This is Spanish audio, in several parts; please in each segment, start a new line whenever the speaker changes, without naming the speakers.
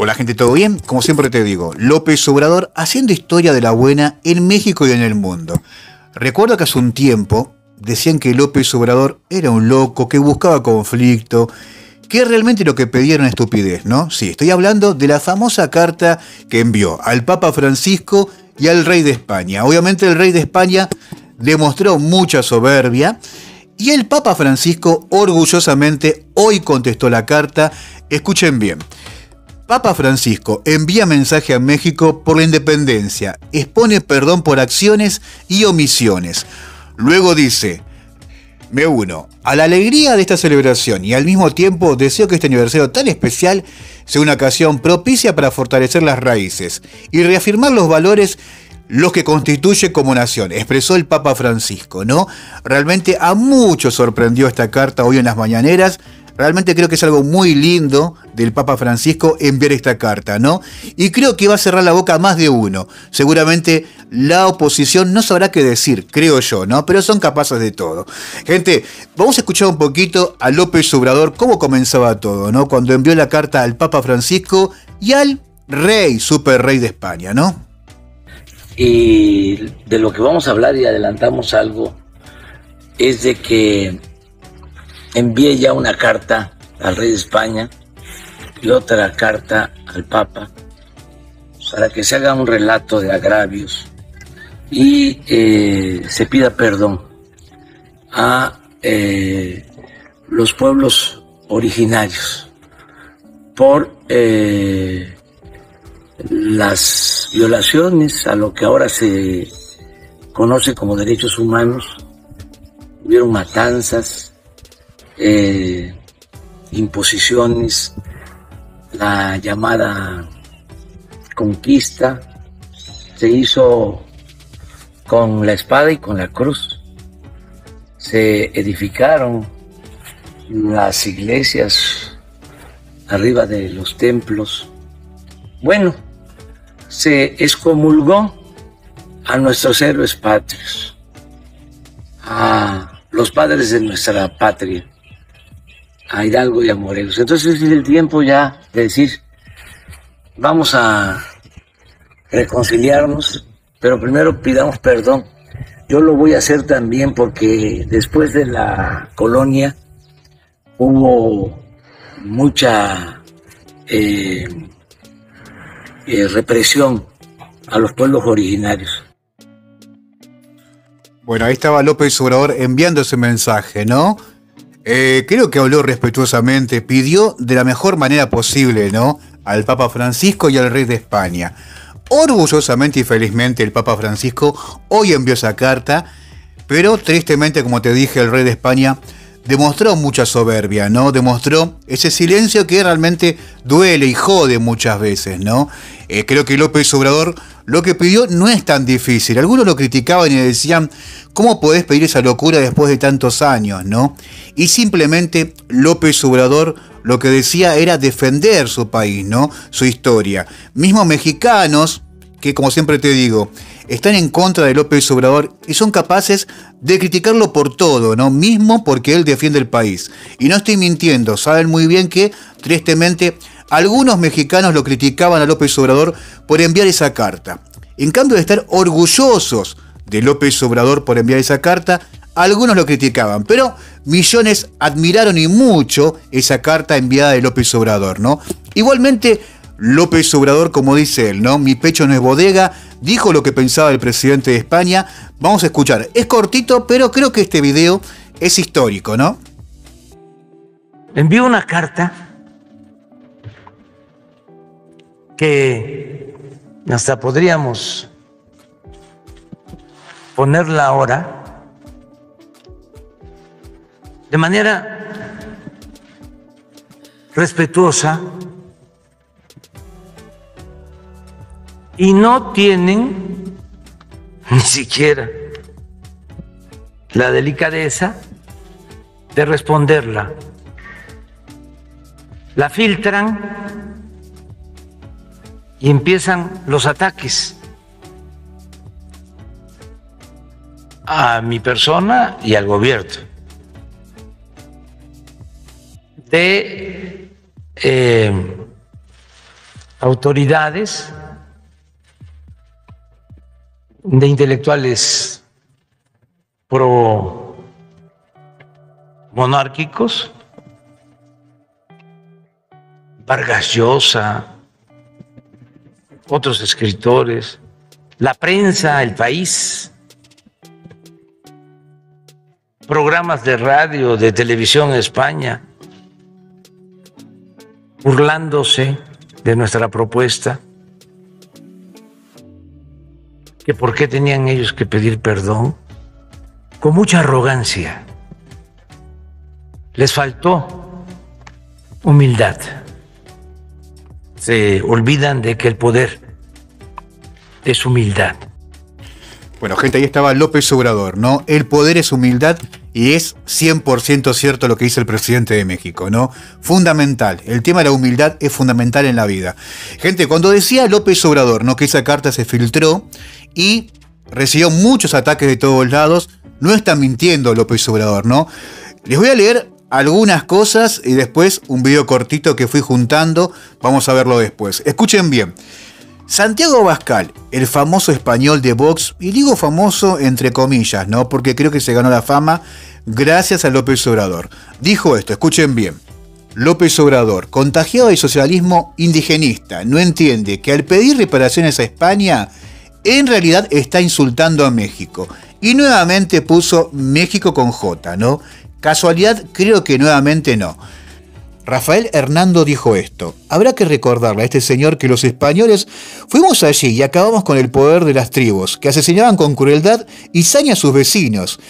Hola gente, ¿todo bien? Como siempre te digo, López Obrador haciendo historia de la buena en México y en el mundo. Recuerdo que hace un tiempo decían que López Obrador era un loco, que buscaba conflicto, que realmente lo que pedía era estupidez, ¿no? Sí, estoy hablando de la famosa carta que envió al Papa Francisco y al rey de España. Obviamente el rey de España demostró mucha soberbia y el Papa Francisco orgullosamente hoy contestó la carta. Escuchen bien. Papa Francisco envía mensaje a México por la independencia, expone perdón por acciones y omisiones. Luego dice, me uno a la alegría de esta celebración y al mismo tiempo deseo que este aniversario tan especial sea una ocasión propicia para fortalecer las raíces y reafirmar los valores los que constituye como nación, expresó el Papa Francisco, ¿no? Realmente a muchos sorprendió esta carta hoy en las mañaneras, Realmente creo que es algo muy lindo del Papa Francisco enviar esta carta, ¿no? Y creo que va a cerrar la boca a más de uno. Seguramente la oposición no sabrá qué decir, creo yo, ¿no? Pero son capaces de todo. Gente, vamos a escuchar un poquito a López Obrador cómo comenzaba todo, ¿no? Cuando envió la carta al Papa Francisco y al rey, super rey de España, ¿no?
Y de lo que vamos a hablar y adelantamos algo es de que envié ya una carta al rey de España y otra carta al Papa para que se haga un relato de agravios y eh, se pida perdón a eh, los pueblos originarios por eh, las violaciones a lo que ahora se conoce como derechos humanos. Hubieron matanzas, eh, imposiciones, la llamada conquista, se hizo con la espada y con la cruz. Se edificaron las iglesias arriba de los templos. Bueno, se excomulgó a nuestros héroes patrios, a los padres de nuestra patria a Hidalgo y a Morelos. Entonces es el tiempo ya de decir, vamos a reconciliarnos, pero primero pidamos perdón. Yo lo voy a hacer también porque después de la colonia hubo mucha eh, eh, represión a los pueblos originarios.
Bueno, ahí estaba López Obrador enviando ese mensaje, ¿no? Eh, creo que habló respetuosamente, pidió de la mejor manera posible, ¿no? Al Papa Francisco y al Rey de España. Orgullosamente y felizmente el Papa Francisco hoy envió esa carta, pero tristemente, como te dije, el Rey de España demostró mucha soberbia, ¿no? Demostró ese silencio que realmente duele y jode muchas veces, ¿no? Eh, creo que López Obrador lo que pidió no es tan difícil. Algunos lo criticaban y decían, ¿cómo podés pedir esa locura después de tantos años, no? Y simplemente López Obrador lo que decía era defender su país, ¿no? Su historia. Mismos mexicanos, que como siempre te digo, están en contra de López Obrador y son capaces de criticarlo por todo, ¿no? Mismo porque él defiende el país. Y no estoy mintiendo, saben muy bien que, tristemente, algunos mexicanos lo criticaban a López Obrador por enviar esa carta. En cambio de estar orgullosos de López Obrador por enviar esa carta, algunos lo criticaban, pero millones admiraron y mucho esa carta enviada de López Obrador, ¿no? Igualmente, López Obrador, como dice él, ¿no? Mi pecho no es bodega, dijo lo que pensaba el presidente de España. Vamos a escuchar. Es cortito, pero creo que este video es histórico, ¿no?
Envió una carta que hasta podríamos ponerla ahora de manera respetuosa y no tienen ni siquiera la delicadeza de responderla. La filtran y empiezan los ataques. A mi persona y al gobierno. De eh,
autoridades, de intelectuales pro monárquicos, Vargas Llosa, otros escritores, la prensa, el país, programas de radio, de televisión en España, burlándose de nuestra propuesta, que por qué tenían ellos que pedir perdón, con mucha arrogancia. Les faltó humildad. Se olvidan de que el poder es humildad.
Bueno, gente, ahí estaba López Obrador, ¿no? El poder es humildad y es 100% cierto lo que dice el presidente de México, ¿no? Fundamental. El tema de la humildad es fundamental en la vida. Gente, cuando decía López Obrador, ¿no? Que esa carta se filtró y recibió muchos ataques de todos lados, no está mintiendo López Obrador, ¿no? Les voy a leer algunas cosas y después un video cortito que fui juntando. Vamos a verlo después. Escuchen bien. Santiago Bascal, el famoso español de Vox, y digo famoso entre comillas, ¿no? Porque creo que se ganó la fama gracias a López Obrador. Dijo esto, escuchen bien. López Obrador, contagiado de socialismo indigenista, no entiende que al pedir reparaciones a España, en realidad está insultando a México. Y nuevamente puso México con J, ¿no? Casualidad, creo que nuevamente no. Rafael Hernando dijo esto. Habrá que recordarle a este señor que los españoles fuimos allí y acabamos con el poder de las tribus, que asesinaban con crueldad y saña a sus vecinos.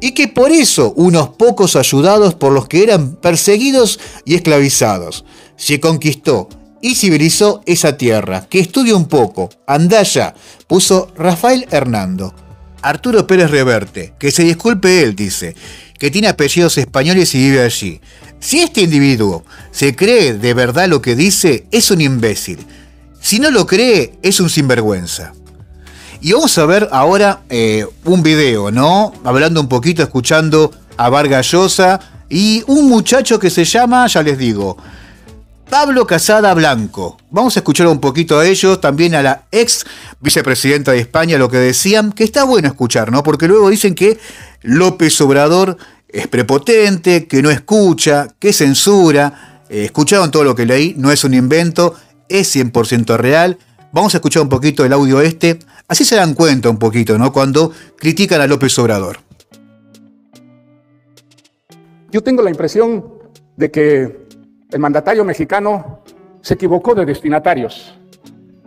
Y que por eso unos pocos ayudados por los que eran perseguidos y esclavizados, se conquistó y civilizó esa tierra. Que estudie un poco. Andaya, puso Rafael Hernando. Arturo Pérez Reverte, que se disculpe él, dice, que tiene apellidos españoles y vive allí. Si este individuo se cree de verdad lo que dice, es un imbécil. Si no lo cree, es un sinvergüenza. Y vamos a ver ahora eh, un video, ¿no? Hablando un poquito, escuchando a Vargas Llosa y un muchacho que se llama, ya les digo, Pablo Casada Blanco. Vamos a escuchar un poquito a ellos, también a la ex vicepresidenta de España, lo que decían, que está bueno escuchar, ¿no? Porque luego dicen que López Obrador es prepotente, que no escucha, que censura. Eh, escucharon todo lo que leí, no es un invento, es 100% real. Vamos a escuchar un poquito el audio este, así se dan cuenta un poquito, ¿no? Cuando critican a López Obrador.
Yo tengo la impresión de que el mandatario mexicano se equivocó de destinatarios,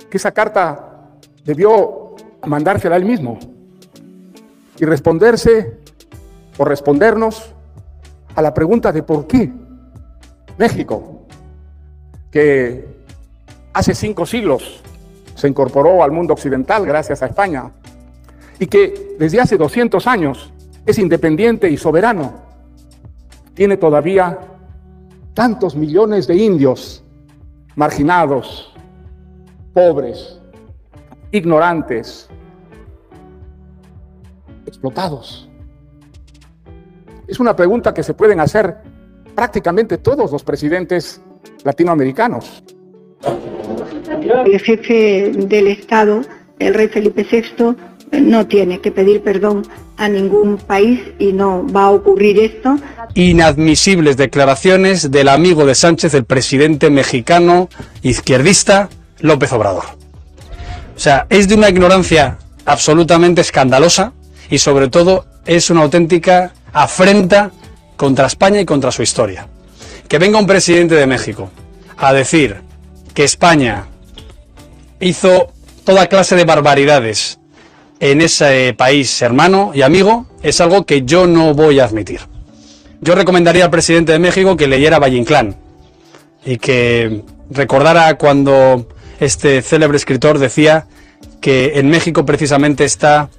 que esa carta debió mandársela él mismo y responderse o respondernos a la pregunta de por qué México, que hace cinco siglos se incorporó al mundo occidental gracias a España y que desde hace 200 años es independiente y soberano, tiene todavía tantos millones de indios marginados, pobres, ignorantes, explotados. Es una pregunta que se pueden hacer prácticamente todos los presidentes latinoamericanos.
El jefe del Estado, el rey Felipe VI, no tiene que pedir perdón a ningún país y no va a ocurrir esto.
Inadmisibles declaraciones del amigo de Sánchez, el presidente mexicano izquierdista López Obrador. O sea, es de una ignorancia absolutamente escandalosa y sobre todo es una auténtica afrenta contra España y contra su historia. Que venga un presidente de México a decir que España hizo toda clase de barbaridades en ese país hermano y amigo es algo que yo no voy a admitir. Yo recomendaría al presidente de México que leyera Valle Inclán y que recordara cuando este célebre escritor decía que en México precisamente está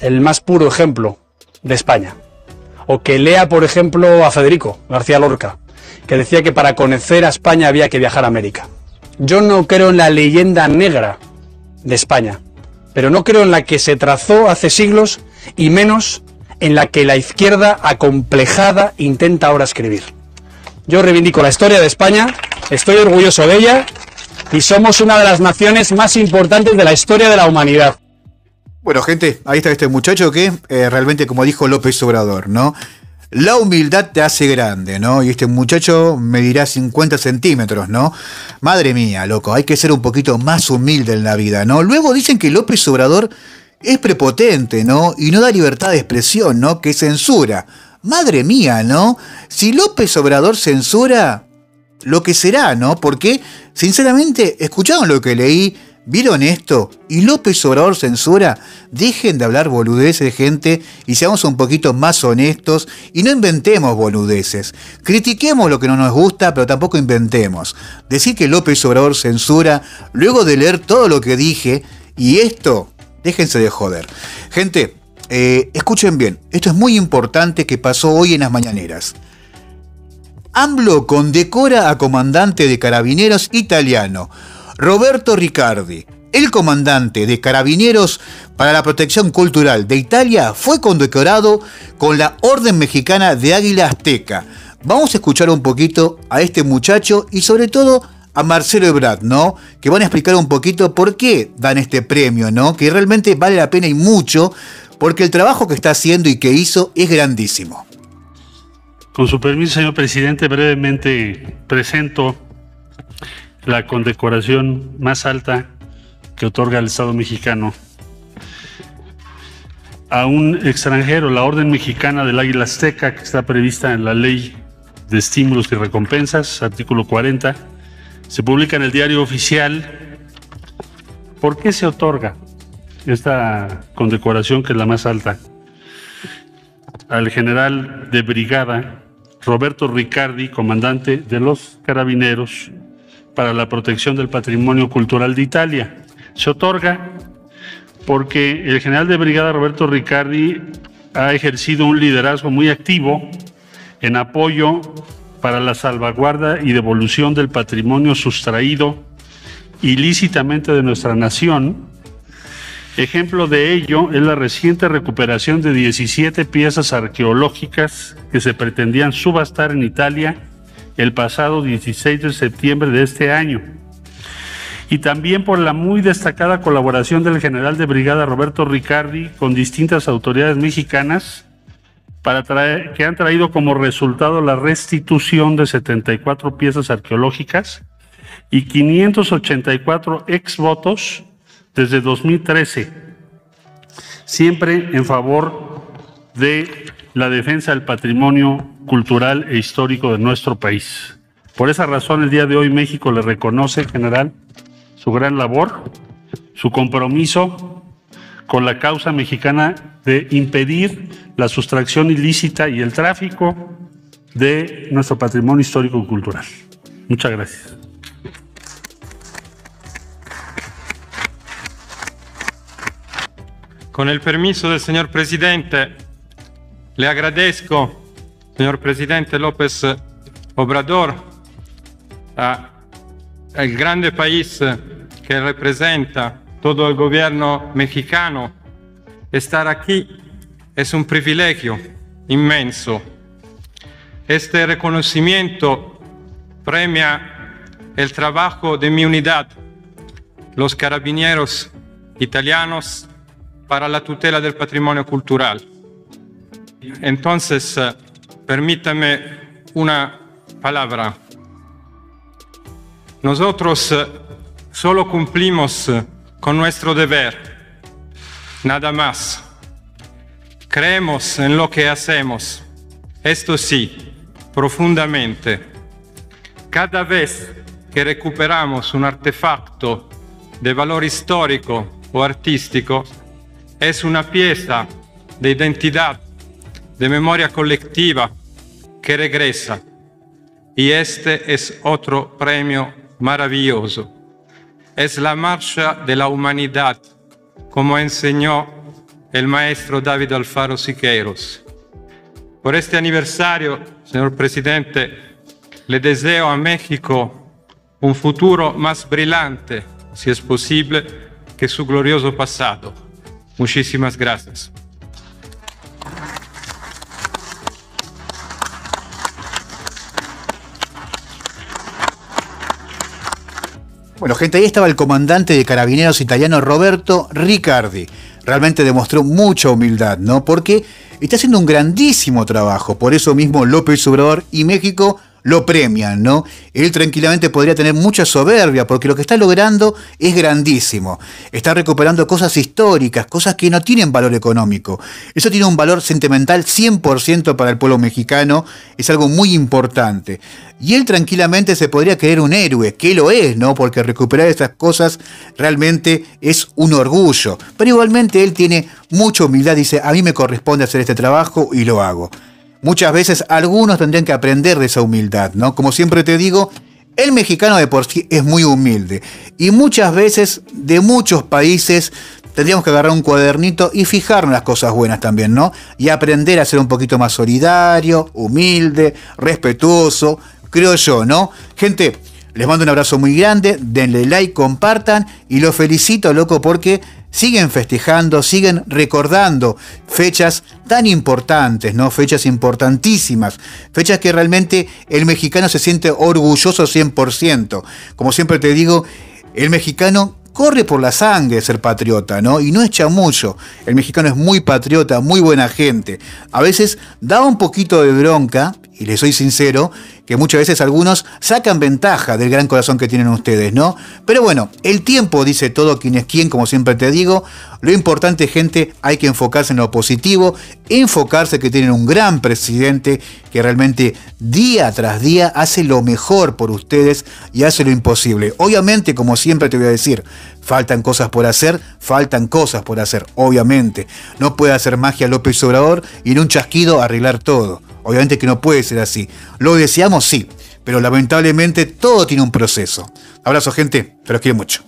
el más puro ejemplo de España o que lea, por ejemplo, a Federico García Lorca, que decía que para conocer a España había que viajar a América. Yo no creo en la leyenda negra de España, pero no creo en la que se trazó hace siglos y menos en la que la izquierda acomplejada intenta ahora escribir. Yo reivindico la historia de España, estoy orgulloso de ella y somos una de las naciones más importantes de la historia de la humanidad.
Bueno, gente, ahí está este muchacho que eh, realmente, como dijo López Obrador, ¿no? La humildad te hace grande, ¿no? Y este muchacho medirá 50 centímetros, ¿no? Madre mía, loco, hay que ser un poquito más humilde en la vida, ¿no? Luego dicen que López Obrador es prepotente, ¿no? Y no da libertad de expresión, ¿no? Que censura. Madre mía, ¿no? Si López Obrador censura, lo que será, ¿no? Porque, sinceramente, escucharon lo que leí, vieron esto, y López Obrador censura, dejen de hablar boludeces, gente, y seamos un poquito más honestos, y no inventemos boludeces. Critiquemos lo que no nos gusta, pero tampoco inventemos. Decir que López Obrador censura, luego de leer todo lo que dije, y esto, déjense de joder. Gente, eh, escuchen bien, esto es muy importante que pasó hoy en las mañaneras. AMLO condecora a comandante de carabineros italiano, Roberto Riccardi. El comandante de carabineros para la protección cultural de Italia fue condecorado con la Orden Mexicana de Águila Azteca. Vamos a escuchar un poquito a este muchacho y sobre todo a Marcelo Ebrard, ¿no? Que van a explicar un poquito por qué dan este premio, ¿no? Que realmente vale la pena y mucho porque el trabajo que está haciendo y que hizo es grandísimo.
Con su permiso, señor presidente, brevemente presento la condecoración más alta que otorga el Estado mexicano a un extranjero, la Orden Mexicana del Águila Azteca, que está prevista en la Ley de Estímulos y Recompensas, artículo 40, se publica en el diario oficial. ¿Por qué se otorga esta condecoración, que es la más alta? Al general de brigada Roberto Riccardi, comandante de los carabineros para la protección del patrimonio cultural de Italia. Se otorga porque el general de brigada Roberto Riccardi ha ejercido un liderazgo muy activo en apoyo para la salvaguarda y devolución del patrimonio sustraído ilícitamente de nuestra nación Ejemplo de ello es la reciente recuperación de 17 piezas arqueológicas que se pretendían subastar en Italia el pasado 16 de septiembre de este año. Y también por la muy destacada colaboración del general de brigada Roberto Riccardi con distintas autoridades mexicanas para traer, que han traído como resultado la restitución de 74 piezas arqueológicas y 584 exvotos desde 2013, siempre en favor de la defensa del patrimonio cultural e histórico de nuestro país. Por esa razón, el día de hoy México le reconoce, general, su gran labor, su compromiso con la causa mexicana de impedir la sustracción ilícita y el tráfico de nuestro patrimonio histórico y cultural. Muchas gracias.
Con el permiso del señor presidente, le agradezco, señor presidente López Obrador, al grande país que representa todo el gobierno mexicano. Estar aquí es un privilegio inmenso. Este reconocimiento premia el trabajo de mi unidad, los carabineros italianos para la tutela del patrimonio cultural. Entonces, eh, permítame una palabra. Nosotros eh, solo cumplimos eh, con nuestro deber, nada más. Creemos en lo que hacemos, esto sí, profundamente. Cada vez que recuperamos un artefacto de valor histórico o artístico, es una pieza de identidad, de memoria colectiva que regresa. Y este es otro premio maravilloso. Es la marcha de la humanidad, como enseñó el maestro David Alfaro Siqueiros. Por este aniversario, señor presidente, le deseo a México un futuro más brillante, si es posible, que su glorioso pasado. Muchísimas gracias.
Bueno, gente, ahí estaba el comandante de carabineros italiano Roberto Riccardi. Realmente demostró mucha humildad, ¿no? Porque está haciendo un grandísimo trabajo. Por eso mismo López Obrador y México lo premian, ¿no? Él tranquilamente podría tener mucha soberbia porque lo que está logrando es grandísimo. Está recuperando cosas históricas, cosas que no tienen valor económico. Eso tiene un valor sentimental 100% para el pueblo mexicano, es algo muy importante. Y él tranquilamente se podría creer un héroe, que lo es, ¿no? Porque recuperar esas cosas realmente es un orgullo. Pero igualmente él tiene mucha humildad, dice, a mí me corresponde hacer este trabajo y lo hago. Muchas veces algunos tendrían que aprender de esa humildad, ¿no? Como siempre te digo, el mexicano de por sí es muy humilde y muchas veces de muchos países tendríamos que agarrar un cuadernito y fijarnos las cosas buenas también, ¿no? Y aprender a ser un poquito más solidario, humilde, respetuoso, creo yo, ¿no? Gente, les mando un abrazo muy grande, denle like, compartan y los felicito, loco, porque siguen festejando, siguen recordando fechas tan importantes, ¿no? Fechas importantísimas, fechas que realmente el mexicano se siente orgulloso 100%. Como siempre te digo, el mexicano corre por la sangre ser patriota, ¿no? Y no echa mucho. El mexicano es muy patriota, muy buena gente. A veces da un poquito de bronca, y les soy sincero, que muchas veces algunos sacan ventaja del gran corazón que tienen ustedes, ¿no? Pero bueno, el tiempo dice todo quién es quién, como siempre te digo. Lo importante, gente, hay que enfocarse en lo positivo, enfocarse que tienen un gran presidente que realmente día tras día hace lo mejor por ustedes y hace lo imposible. Obviamente, como siempre te voy a decir, faltan cosas por hacer, faltan cosas por hacer, obviamente. No puede hacer magia López Obrador y en un chasquido arreglar todo. Obviamente que no puede ser así. Lo deseamos, sí, pero lamentablemente todo tiene un proceso. Abrazo, gente, pero los quiero mucho.